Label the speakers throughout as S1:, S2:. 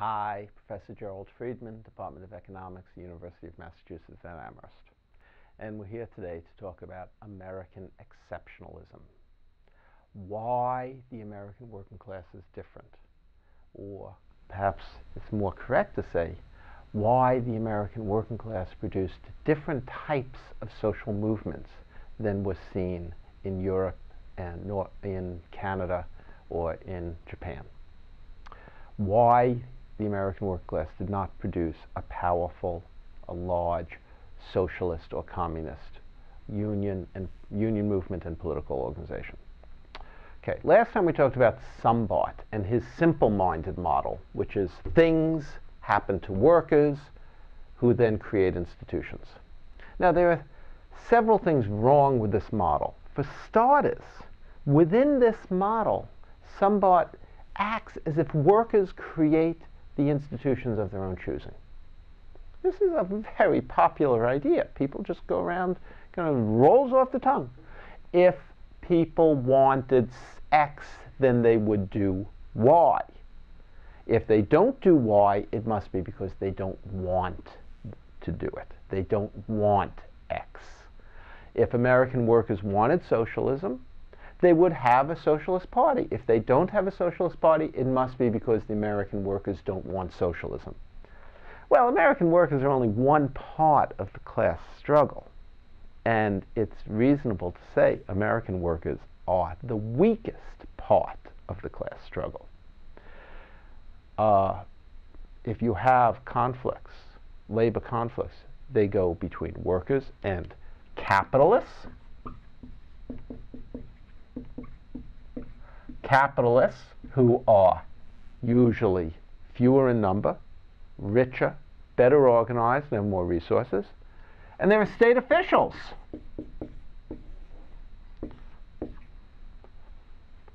S1: Hi, Professor Gerald Friedman, Department of Economics, University of Massachusetts at Amherst. And we're here today to talk about American exceptionalism. Why the American working class is different. Or perhaps it's more correct to say why the American working class produced different types of social movements than was seen in Europe and in Canada or in Japan. Why the American working class did not produce a powerful, a large socialist or communist union and union movement and political organization. Okay, last time we talked about Sombart and his simple-minded model, which is things happen to workers who then create institutions. Now there are several things wrong with this model. For starters, within this model, Sombart acts as if workers create the institutions of their own choosing. This is a very popular idea. People just go around, kind of rolls off the tongue. If people wanted X, then they would do Y. If they don't do Y, it must be because they don't want to do it. They don't want X. If American workers wanted socialism, they would have a socialist party. If they don't have a socialist party, it must be because the American workers don't want socialism. Well, American workers are only one part of the class struggle. And it's reasonable to say American workers are the weakest part of the class struggle. Uh, if you have conflicts, labor conflicts, they go between workers and capitalists capitalists who are usually fewer in number, richer, better organized, and have more resources. And there are state officials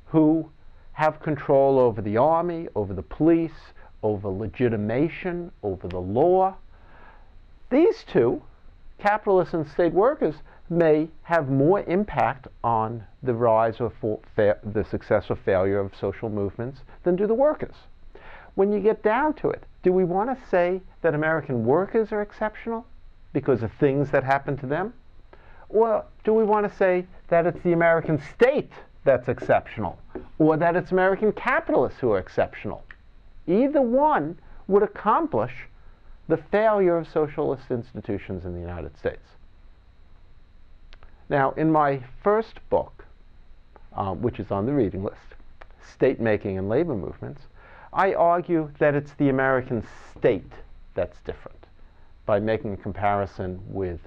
S1: who have control over the army, over the police, over legitimation, over the law. These two, capitalists and state workers, may have more impact on the rise or the success or failure of social movements than do the workers. When you get down to it, do we want to say that American workers are exceptional because of things that happen to them? Or do we want to say that it's the American state that's exceptional or that it's American capitalists who are exceptional? Either one would accomplish the failure of socialist institutions in the United States. Now, in my first book, uh, which is on the reading list, State Making and Labor Movements, I argue that it's the American state that's different by making a comparison with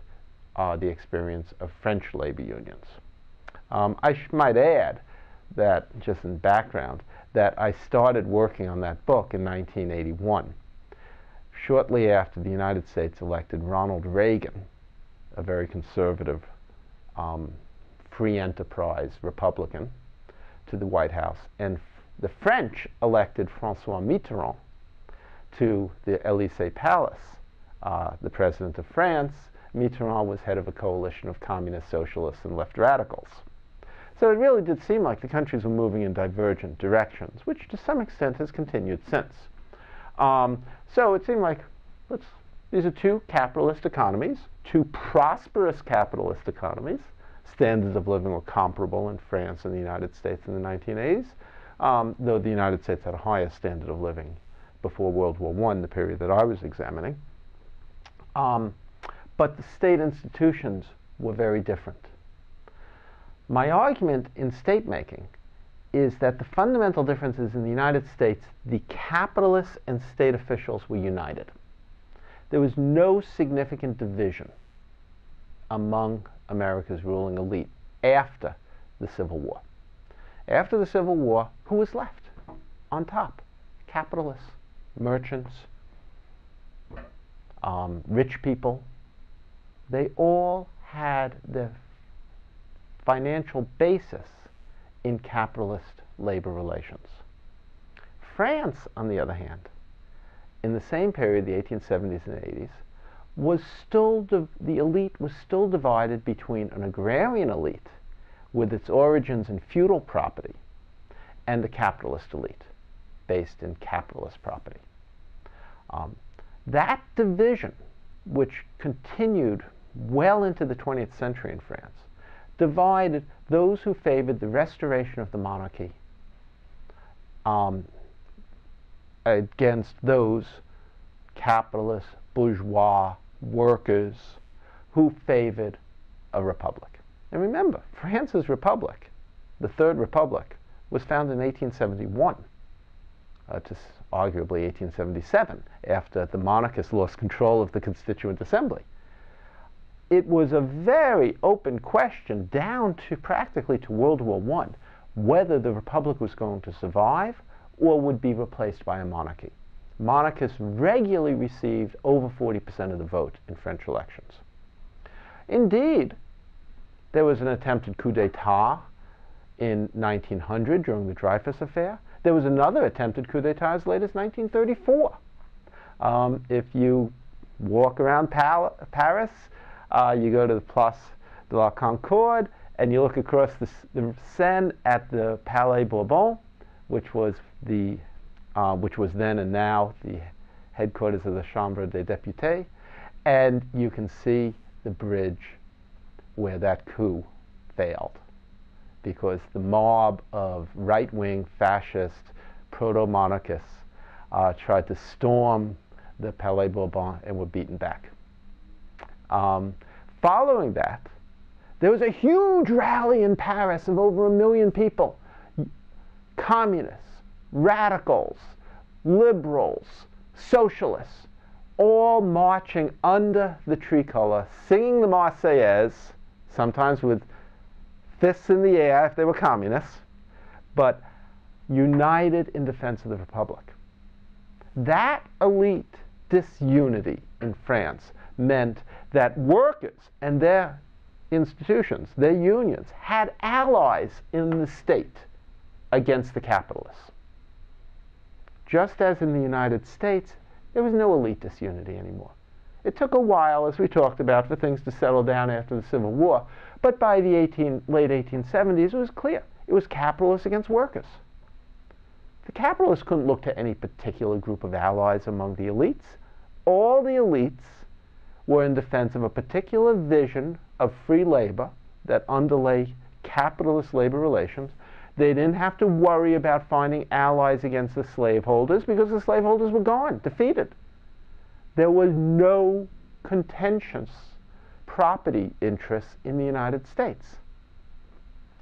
S1: uh, the experience of French labor unions. Um, I might add that, just in background, that I started working on that book in 1981, shortly after the United States elected Ronald Reagan, a very conservative um, free enterprise Republican to the White House. And the French elected Francois Mitterrand to the Elysee Palace. Uh, the president of France, Mitterrand was head of a coalition of communist socialists and left radicals. So it really did seem like the countries were moving in divergent directions, which to some extent has continued since. Um, so it seemed like let's these are two capitalist economies, two prosperous capitalist economies. Standards of living were comparable in France and the United States in the 1980s, um, though the United States had a higher standard of living before World War I, the period that I was examining. Um, but the state institutions were very different. My argument in state making is that the fundamental difference is in the United States, the capitalists and state officials were united there was no significant division among America's ruling elite after the Civil War. After the Civil War, who was left on top? Capitalists, merchants, um, rich people. They all had their financial basis in capitalist labor relations. France, on the other hand, in the same period, the 1870s and 80s, was still the elite was still divided between an agrarian elite with its origins in feudal property and the capitalist elite based in capitalist property. Um, that division, which continued well into the 20th century in France, divided those who favored the restoration of the monarchy um, against those capitalist bourgeois, workers who favored a republic. And remember, France's republic, the Third Republic, was founded in 1871 uh, to arguably 1877 after the monarchists lost control of the Constituent Assembly. It was a very open question down to practically to World War I whether the republic was going to survive or would be replaced by a monarchy. Monarchists regularly received over 40% of the vote in French elections. Indeed, there was an attempted coup d'etat in 1900 during the Dreyfus affair. There was another attempted coup d'etat as late as 1934. Um, if you walk around Pal Paris, uh, you go to the Place de la Concorde, and you look across the, the Seine at the Palais Bourbon, which was the uh, which was then and now the headquarters of the Chambre des Députés, and you can see the bridge where that coup failed because the mob of right-wing fascist proto-monarchists uh, tried to storm the Palais Bourbon and were beaten back. Um, following that, there was a huge rally in Paris of over a million people. Communists, radicals, liberals, socialists, all marching under the tricolor, singing the Marseillaise, sometimes with fists in the air if they were communists, but united in defense of the Republic. That elite disunity in France meant that workers and their institutions, their unions, had allies in the state against the capitalists. Just as in the United States, there was no elite disunity anymore. It took a while, as we talked about, for things to settle down after the Civil War, but by the 18, late 1870s, it was clear. It was capitalists against workers. The capitalists couldn't look to any particular group of allies among the elites. All the elites were in defense of a particular vision of free labor that underlay capitalist labor relations. They didn't have to worry about finding allies against the slaveholders because the slaveholders were gone, defeated. There was no contentious property interests in the United States.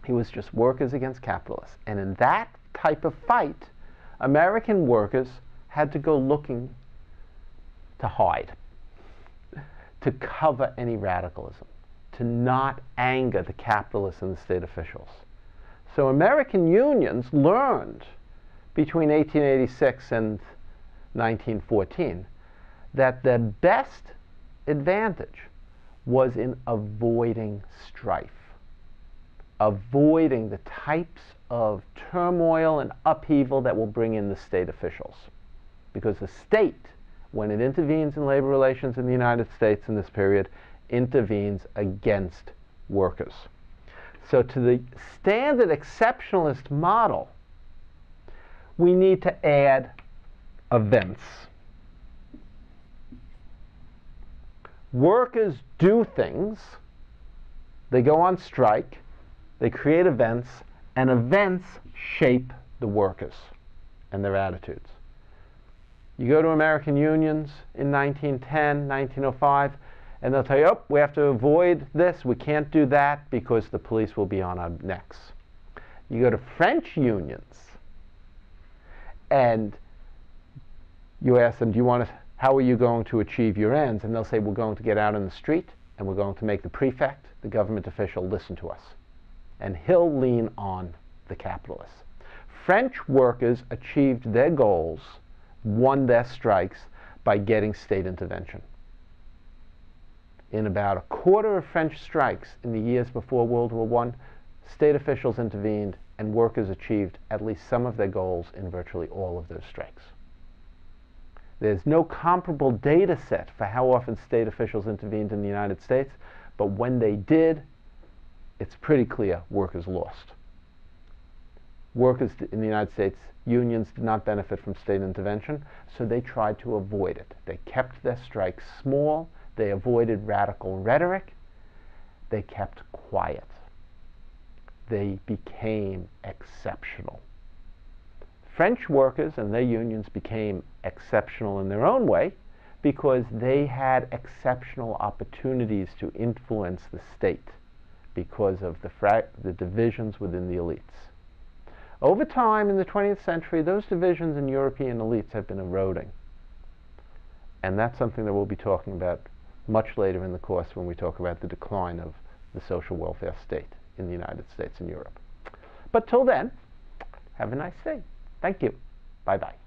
S1: He was just workers against capitalists. And in that type of fight, American workers had to go looking to hide, to cover any radicalism, to not anger the capitalists and the state officials. So American unions learned between 1886 and 1914 that the best advantage was in avoiding strife, avoiding the types of turmoil and upheaval that will bring in the state officials. Because the state, when it intervenes in labor relations in the United States in this period, intervenes against workers. So to the standard exceptionalist model, we need to add events. workers do things, they go on strike, they create events, and events shape the workers and their attitudes. You go to American unions in 1910, 1905, and they'll tell you, oh, we have to avoid this, we can't do that because the police will be on our necks. You go to French unions, and you ask them, do you want to how are you going to achieve your ends? And they'll say, we're going to get out in the street and we're going to make the prefect, the government official, listen to us. And he'll lean on the capitalists. French workers achieved their goals, won their strikes, by getting state intervention. In about a quarter of French strikes in the years before World War I, state officials intervened and workers achieved at least some of their goals in virtually all of those strikes. There's no comparable data set for how often state officials intervened in the United States, but when they did, it's pretty clear workers lost. workers in the United States, unions did not benefit from state intervention, so they tried to avoid it. They kept their strikes small, they avoided radical rhetoric, they kept quiet. They became exceptional. French workers and their unions became exceptional in their own way because they had exceptional opportunities to influence the state because of the, the divisions within the elites. Over time in the 20th century, those divisions in European elites have been eroding. And that's something that we'll be talking about much later in the course when we talk about the decline of the social welfare state in the United States and Europe. But till then, have a nice day. Thank you. Bye-bye.